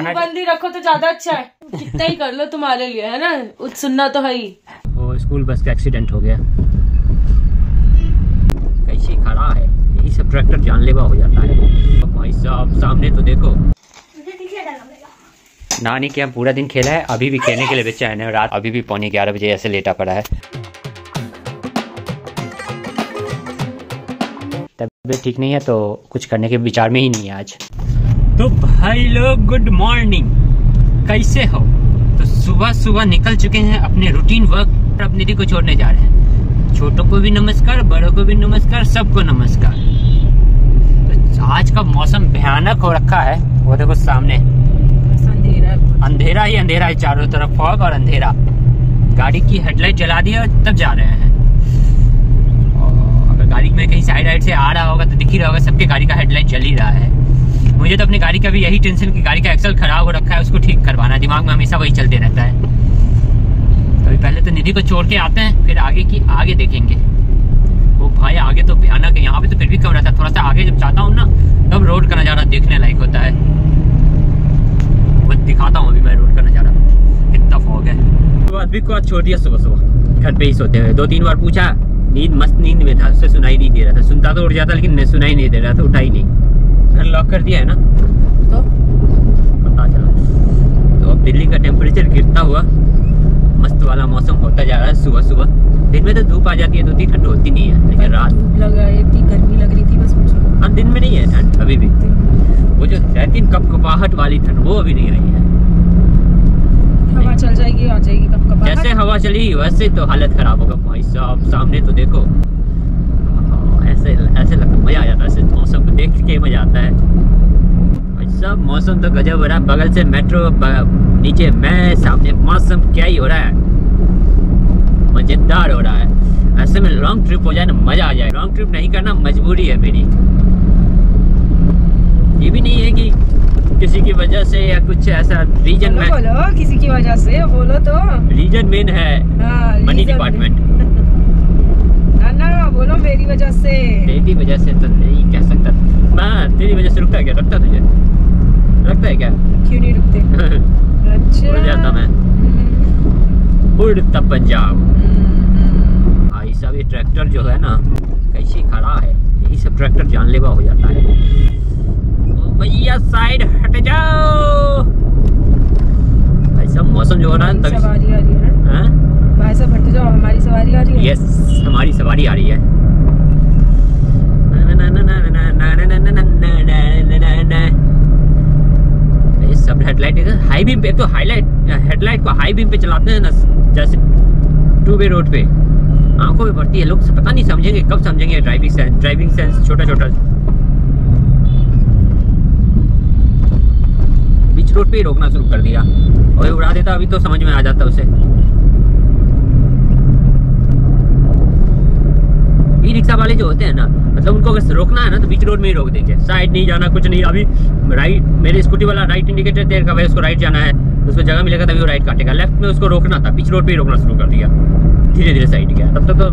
मुँह बंदी रखो तो ज़्यादा अच्छा है। कितना ही कर लो तुम्हारे लिए है ना? सुनना तो है ही। वो स्कूल बस का एक्सीडेंट हो गया। कैसे खड़ा है? यही सब ट्रैक्टर जानलेवा हो जाता है। भाई साहब सामने तो देखो। नानी के हम पूरा दिन खेला है अभी भी खेलने के लिए बच्चा है रात अभी भी पौने ग्यारह बजे ऐसे लेटा पड़ा है। तबीयत ठीक नहीं है तो कुछ करने के विचार में ही नहीं है आज। तो भाई लोग गुड मॉर्निंग कैसे हो? तो सुबह सुबह निकल चुके हैं अपने रूटीन वर्क और अपने को छोड़ने जा रहे हैं। छोटों को भी नमस्कार, बड़ों को भी नमस्कार, सबको नमस्कार। तो आज का मौसम भयानक हो रखा है। वो देखो सामने। अंधेरा ही अंधेरा है, चारों तरफ़ फॉग और अंधेरा। गाड़ी की हेडलाइट जला दी और तब जा रहे हैं। और अगर गाड़ी में कहीं साइड राइड से आ रहा होगा तो दिख ही रहा होगा, सबके गाड़ी का हेडलाइट जल ही रहा है। मुझे तो अपनी गाड़ी का भी यही टेंशन कि गाड़ी का एक्सल खराब हो रखा है, उसको ठीक करवाना दिमाग में हमेशा वही चलते रहता है। तो पहले तो निधि को छोड़ के आते हैं, फिर आगे की, आगे देखेंगे। वो भाई, आगे तो भयानक है यहाँ पे तो फिर भी कम रहता है। थोड़ा सा आगे जब जाता हूँ ना, तब रोड का नज़ारा देखने लायक होता है। वो दिखाता हूँ अभी मैं रोड का नज़ारा। कितना फॉग है। तो आदमी को छोड़ दिया सुबह सुबह। घर पे ही सोते हुए। दो तीन बार पूछा, नींद मस्त नींद में था, उससे सुनाई नहीं दे रहा था। सुनता तो उठ जाता, लेकिन सुनाई नहीं दे रहा था, उठा ही नहीं। घर लॉक कर दिया है ना? तो? पता चला। तो अब दिल्ली का टेम्परेचर गिरता हुआ मस्त वाला मौसम होता जा रहा है सुबह सुबह। दिन में तो धूप आ जाती है तो उतनी ठंड होती नहीं है लेकिन रात धूप लग रही थी गर्मी लग रही थी बस मुझे हाँ दिन में नहीं है ठंड अभी भी। वो जो रहती कपकपाहट वाली ठंड वो अभी नहीं रही है। हवा चल जाएगी आ जाएगी कब जैसे हवा चली वैसे तो हालत खराब होगा। भाई साहब सामने तो देखो। ऐसे ऐसे लगता मज़ा आ जाता है ऐसे मौसम को देख के मज़ा आता है। साहब मौसम तो गजब हो रहा है। बगल से मेट्रो नीचे मैं सामने मौसम क्या ही हो रहा है? मज़ेदार हो रहा है। ऐसे में लॉन्ग ट्रिप हो जाए ना मज़ा आ जाए। लॉन्ग ट्रिप नहीं करना मजबूरी है मेरी। ये भी नहीं है कि किसी की वजह से या कुछ ऐसा रीजन में बोलो किसी की वजह से बोलो तो। रीजन मेन है। हाँ, मनी डिपार्टमेंट ना ना बोलो मेरी वजह से। तेरी वजह से तो नहीं कह सकता। मैं तेरी वजह से रुकता है क्या रुकता तुझे लगता है क्या? क्यों नहीं रुकते? अच्छा। उड़ जाता मैं। हम्म, उड़ता पंजाब। हम्म, भाई साहब ये ट्रैक्टर जो है ना कैसे खड़ा है? यही सब ट्रैक्टर जानलेवा हो जाता है। भैया साइड हट जाओ। भाई साहब मौसम जो हो रहा है तभी सवारी आ रही है ना हाँ? भाई साहब हट जाओ हमारी सवारी आ रही है? यस हमारी सवारी आ रही है। सब हेडलाइट हाई बीम पे तो हाईलाइट हेडलाइट को हाई बीम पे चलाते हैं ना, जैसे टू वे रोड पे। आँखों में पड़ती है, लोग पता नहीं समझेंगे, कब समझेंगे ड्राइविंग सेंस ड्राइविंग सेंस छोटा छोटा बीच रोड पे ही रोकना शुरू कर दिया। और उड़ा देता, अभी तो समझ में आ जाता उसे। ई रिक्शा वाले जो होते हैं ना मतलब उनको अगर रोकना है ना तो बीच रोड में ही रोक देंगे। साइड नहीं जाना, कुछ नहीं। अभी राइट मेरे स्कूटी वाला राइट इंडिकेटर देर का भाई उसको राइट जाना है। उसको जगह मिलेगा, तभी वो राइट काटेगा। लेफ़्ट में उसको रोकना था, बीच रोड पर ही रोकना शुरू कर दिया। धीरे धीरे साइड गया। तब तक तो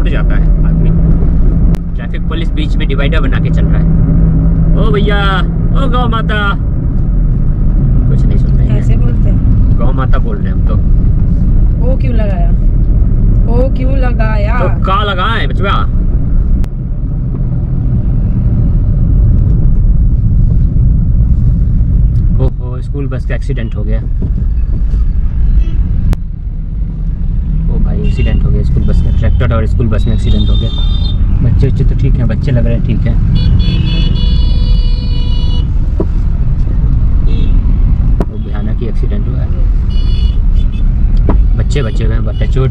उठ जाता है आदमी। ट्रैफ़िक पुलिस बीच में डिवाइडर बना के चल रहा है। ओ भैया, ओ गौ माता कुछ नहीं सुनते हैं ऐसे बोलते हैं गौ माता बोल रहे हैं हम तो ओ क्यों लगाया ओ क्यों लगाया तो का लगाए बचवा। ओहो, स्कूल बस का एक्सीडेंट हो गया। ओ भाई, एक्सीडेंट हो गया स्कूल बस का, ट्रैक्टर और स्कूल बस में एक्सीडेंट हो गया। बच्चे बच्चे तो ठीक हैं, बच्चे लग रहे हैं ठीक है। ही एक्सीडेंट हुआ है। बच्चे बच्चे हुए हैं चोट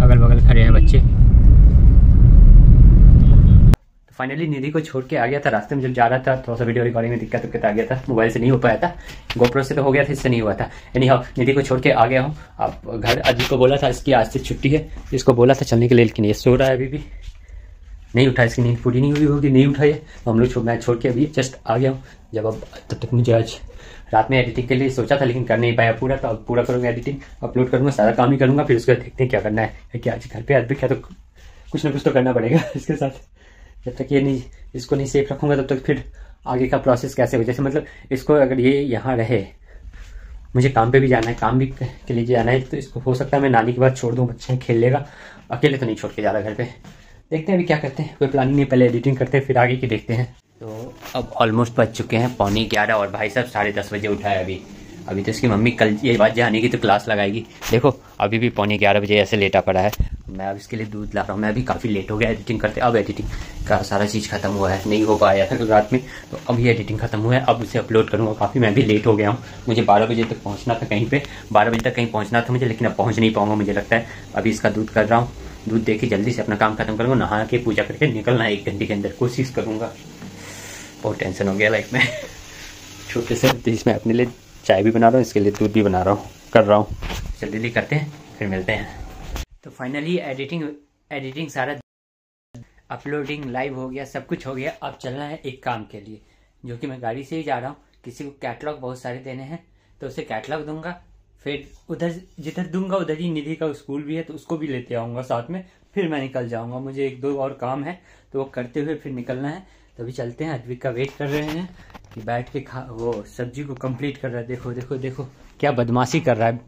अगल बगल खड़े हैं बच्चे। फाइनली निधि को छोड़ के आ गया था, रास्ते में जब जा रहा था थोड़ा सा वीडियो रिकॉर्डिंग में दिक्कत दिक्कत आ गया था मोबाइल से नहीं हो पाया था गोप्रो से तो हो गया था, इससे नहीं हुआ था। यानी हाँ निधि को छोड़ के आ गया हूँ। अब घर अजी को बोला था, इसकी आज से छुट्टी है इसको बोला था चलने के लिए, लेकिन ये सो रहा है अभी भी। नहीं उठा, इसकी नींद पूरी नहीं हुई होगी, नहीं उठाई तो हम लोग मैं छोड़ के अभी जस्ट आ गया हूँ। जब अब, तब तक मुझे आज रात में एडिटिंग के लिए सोचा था, लेकिन कर नहीं पाया पूरा तो अब पूरा करूँगा एडिटिंग अपलोड करूँगा, सारा काम ही करूँगा, फिर उसके बाद देखते हैं क्या करना है। कि आज घर पे आज भी क्या तो कुछ ना कुछ तो करना पड़ेगा इसके साथ। जब तक ये नहीं, इसको नहीं सेफ़ रखूँगा, तब तक फिर आगे का प्रोसेस कैसे हो जैसे मतलब इसको अगर ये यहाँ रहे, मुझे काम पे भी जाना है, काम भी के लिए जाना है तो इसको हो सकता है मैं नानी के बाद छोड़ दूँ, बच्चे खेल लेगा, अकेले तो नहीं छोड़ के जा रहा घर पे। देखते हैं अभी क्या करते हैं, कोई प्लानिंग नहीं, पहले एडिटिंग करते हैं, फिर आगे की देखते हैं। तो अब ऑलमोस्ट बज चुके हैं, पौने ग्यारह और भाई साहब साढ़े दस बजे उठा है अभी। अभी तो इसकी मम्मी कल ये बात जाने की तो क्लास लगाएगी। देखो, अभी भी पौने ग्यारह बजे ऐसे लेटा पड़ा है। मैं अब इसके लिए दूध ला रहा हूँ। मैं अभी काफ़ी लेट हो गया एडिटिंग करते, अब एडिटिंग का सारा चीज़ खत्म हुआ है। नहीं हो पाया था रात में तो अब ये एडिटिंग खत्म हुआ है। अब उसे अपलोड करूँगा। काफ़ी मैं भी लेट हो गया हूँ। मुझे बारह बजे तक पहुँचना था कहीं पर बारह बजे तक कहीं पहुँचना था मुझे, लेकिन अब पहुँच नहीं पाऊँगा मुझे लगता है। अभी इसका दूध कर रहा हूँ। दूध दे के जल्दी से अपना काम खत्म करूँगा। नहा के पूजा करके निकलना एक घंटे के अंदर। कोशिश करूँगा। बहुत टेंशन हो गया लाइफ में। छोटे से इसमें अपने लिए चाय भी बना रहा हूँ, इसके लिए दूध भी बना रहा हूँ, कर रहा हूँ। जल्दी जल्दी करते हैं, फिर मिलते हैं। तो फाइनली एडिटिंग एडिटिंग सारा अपलोडिंग लाइव हो गया, सब कुछ हो गया। अब चलना है एक काम के लिए, जो कि मैं गाड़ी से ही जा रहा हूँ। किसी को कैटलॉग बहुत सारे देने हैं तो उसे कैटलॉग दूँगा। फिर उधर, जिधर दूँगा, उधर ही निधि का स्कूल भी है तो उसको भी लेते आऊँगा साथ में। फिर मैं निकल जाऊँगा, मुझे एक दो और काम है तो वो करते हुए फिर निकलना है। तो अभी चलते हैं, अद्विक का वेट कर रहे हैं कि बैठ के खा, वो सब्ज़ी को कंप्लीट कर रहा है। देखो देखो देखो, क्या बदमाशी कर रहा है।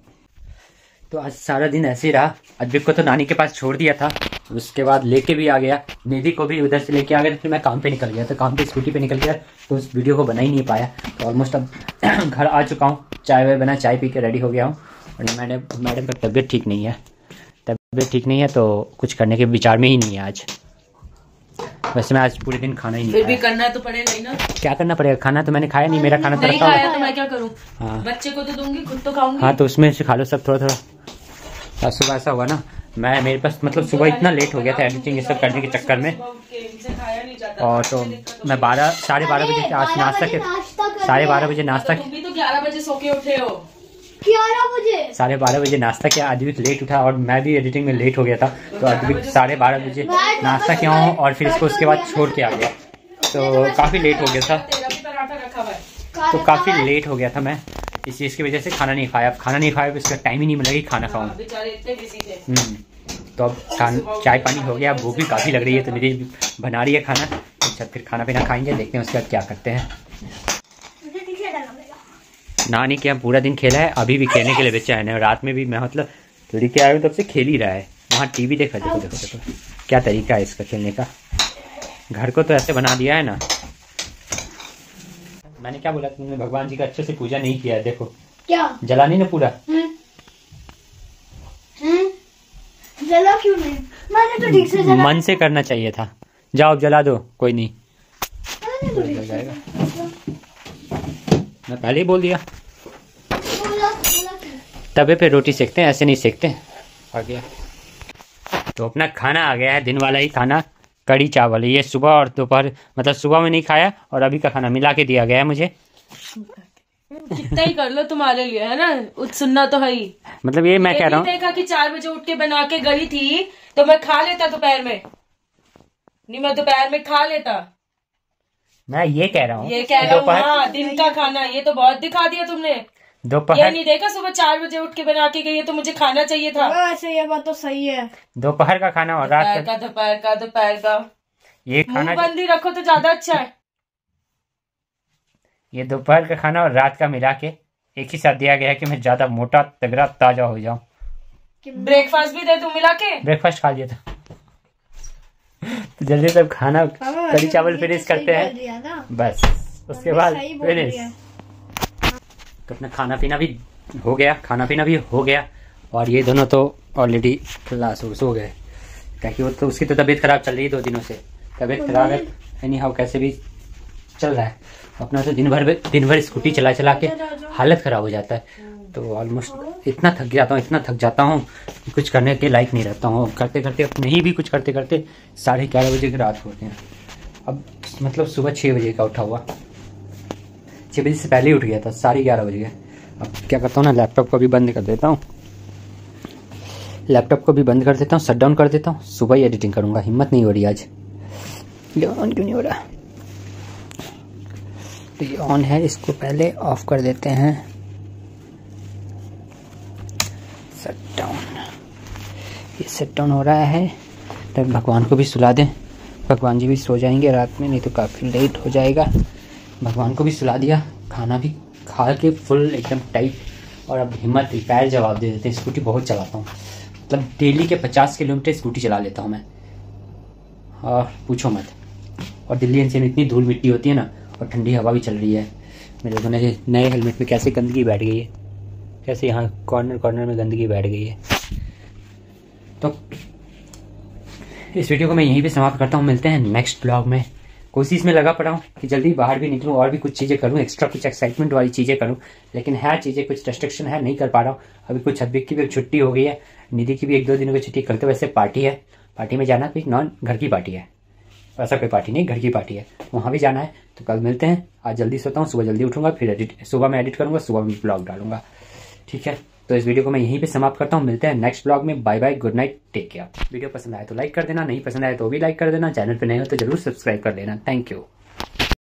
तो आज सारा दिन ऐसे ही रहा। अद्विक को तो नानी के पास छोड़ दिया था। उसके बाद लेके भी आ गया। निधि को भी उधर से लेके आ गया। फिर मैं काम पे निकल गया। तो काम पे स्कूटी पे निकल गया। तो उस वीडियो को बना ही नहीं पाया। तो ऑलमोस्ट अब घर आ चुका हूँ। चाय वाय बना, चाय पी के रेडी हो गया हूँ। और मैडम मैडम का तबीयत ठीक नहीं है। तबीयत ठीक नहीं है तो कुछ करने के विचार में ही नहीं है आज। वैसे मैं आज पूरे दिन खाना ही नहीं फिर भी करना तो पड़ेगा ही ना। क्या करना पड़ेगा? खाना तो मैंने खाया नहीं मेरा खाना नहीं खाया तो मैं क्या करूँ? हाँ। बच्चे को तो दूँगी खुद तो खाऊँगी। हाँ तो उसमें से खा लो सब थोड़ा थोड़ा आज सुबह ऐसा हुआ ना मैं मेरे पास मतलब सुबह इतना लेट हो गया था एडिटिंग ये सब करने के चक्कर में। और तो मैं बारह साढ़े बारह बजे आज नाश्ता के साढ़े बारह बजे नाश्ता तुम तो ग्यारह बजे सो के उठे हो। साढ़े बारह बजे नाश्ता किया। अद्विक लेट उठा और मैं भी एडिटिंग में लेट हो गया था। तो अद्विक साढ़े बारह बजे नाश्ता किया हूँ और फिर इसको उसके बाद छोड़ के आ गया। तो काफ़ी लेट हो गया था। तेरा भी पराठा रखा हुआ है। तो काफ़ी लेट हो गया था मैं। इस चीज़ की वजह से खाना नहीं खाया। अब खाना नहीं खाया तो इसका टाइम ही नहीं मिलेगा कि खाना खाऊं। बेचारे इतने बिज़ी थे। हम्म, तो अब खान चाय पानी हो गया। भूख भी काफ़ी लग रही है तो मेरी बना रही है खाना। अच्छा फिर खाना पीना खाएँगे देखते हैं उसके बाद क्या करते हैं। पड़ेगा नानी के यहाँ पूरा दिन खेला है अभी भी खेलने के लिए बच्चा है रात में भी मैं मतलब लेके आया हूँ तब से खेल ही रहा है। वहाँ टीवी देखा देखो देखो देखो। क्या तरीका है इसका खेलने का? घर को तो ऐसे बना दिया है ना। मैंने क्या बोला तुमने भगवान जी का अच्छे से पूजा नहीं किया है देखो। क्या? जला नहीं ना पूरा? हैं? हैं? जला क्यों नहीं? मैंने तो ठीक से जला मन से करना चाहिए था। जाओ अब जला दो कोई नहीं मैंने तो ठीक जल से जाएगा जला। मैं पहले ही बोल दिया। बोला बोला तवे पे रोटी सेकते हैं ऐसे नहीं सेकते। आ गया। तो अपना खाना आ गया है दिन वाला ही खाना कड़ी चावल। ये सुबह और दोपहर मतलब सुबह में नहीं खाया और अभी का खाना मिला के दिया गया है मुझे। कितना ही कर लो तुम्हारे लिए है ना? सुनना तो है ही। मतलब ये मैं कह रहा हूँ। देखा कि चार बजे उठ के बना के गई थी तो मैं खा लेता दोपहर में। नहीं मैं दोपहर में खा लेता। मैं ये कह रहा हूँ ये कह रहा हूँ दोपहर हाँ दिन का खाना ये तो बहुत दिखा दिया तुमने। ये दोपहर नहीं देखा सुबह चार बजे उठ के बना के गई है तो मुझे खाना चाहिए था। वैसे ये बात तो सही है। दोपहर का खाना और रात दोपहर का दोपहर का दोपहर का। ये मुँह खाना बंदी रखो तो ज़्यादा अच्छा है। ये दोपहर का खाना और रात का मिला के एक ही साथ दिया गया है कि मैं ज़्यादा मोटा तगड़ा ताज़ा हो जाऊँ। ब्रेकफास्ट भी दे तू मिला के? ब्रेकफास्ट खा लिया था। तो जल्दी से खाना कड़ी चावल तो फिनिश करते हैं? बस उसके बाद फिनिश तो अपना खाना पीना भी हो गया खाना पीना भी हो गया और ये दोनों तो ऑलरेडी क्लास हो गए। क्योंकि वो तो उसकी तो तबीयत खराब चल रही है दो दिनों से। तबीयत खराब है एनी हाउ कैसे भी चल रहा है। अपना तो दिन भर दिन भर स्कूटी चला चला के हालत खराब हो जाता है। तो ऑलमोस्ट इतना थक जाता हूँ इतना थक जाता हूँ कुछ करने के लायक नहीं रहता हूँ। करते करते नहीं भी कुछ करते करते साढ़े ग्यारह बजे की रात होते हैं। अब मतलब सुबह छः बजे का उठा हुआ। छः बजे से पहले ही उठ गया था, साढ़े ग्यारह बजे अब क्या करता हूँ ना, लैपटॉप को भी बंद कर देता हूँ। लैपटॉप को भी बंद कर देता हूँ शट डाउन कर देता हूँ, सुबह ही एडिटिंग करूँगा, हिम्मत नहीं हो रही आज। ये ऑन क्यों नहीं हो रहा? तो ये ऑन है, इसको पहले ऑफ़ कर देते हैं। शट डाउन ये शट डाउन हो रहा है, तब भगवान को भी सुला दें। भगवान जी भी सो जाएँगे रात में, नहीं तो काफ़ी लेट हो जाएगा। भगवान को भी सुला दिया, खाना भी खा के फुल एकदम टाइट और अब हिम्मत पैर जवाब दे देते हैं स्कूटी बहुत चलाता हूँ। मतलब डेली के पचास किलोमीटर स्कूटी चला लेता हूँ मैं। और पूछो मत। और दिल्ली एनसीआर में इतनी धूल मिट्टी होती है ना, और ठंडी हवा भी चल रही है। मेरे के नए हेलमेट में कैसे गंदगी बैठ गई है? कैसे यहाँ कॉर्नर कॉर्नर में गंदगी बैठ गई है? तो इस वीडियो को मैं यहीं पे समाप्त करता हूँ। मिलते हैं नेक्स्ट ब्लॉग में। कोशिश में लगा पड़ा हूँ कि जल्दी बाहर भी निकलूँ और भी कुछ चीज़ें करूँ एक्स्ट्रा कुछ एक्साइटमेंट वाली चीज़ें करूँ, लेकिन है चीज़ें कुछ रेस्ट्रिक्शन है, नहीं कर पा रहा हूँ। अभी कुछ हब्बिक की भी छुट्टी हो गई है। निधि की भी एक दो दिनों की छुट्टी कल तो वैसे पार्टी है। पार्टी में जाना कोई नॉन घर की पार्टी है। ऐसा कोई पार्टी नहीं, घर की पार्टी है। वहाँ भी जाना है। तो कल मिलते हैं। आज जल्दी सोता हूँ, सुबह जल्दी उठूँगा, फिर एडिट सुबह मैं एडिट करूँगा, सुबह में ब्लॉग डालूँगा। ठीक है? तो इस वीडियो को मैं यहीं पे समाप्त करता हूँ। मिलते हैं नेक्स्ट ब्लॉग में। Bye bye good night take care video पसंद आए तो लाइक कर देना, नहीं पसंद आए तो भी लाइक कर देना। चैनल पर नहीं हो तो ज़रूर सब्सक्राइब कर लेना। Thank you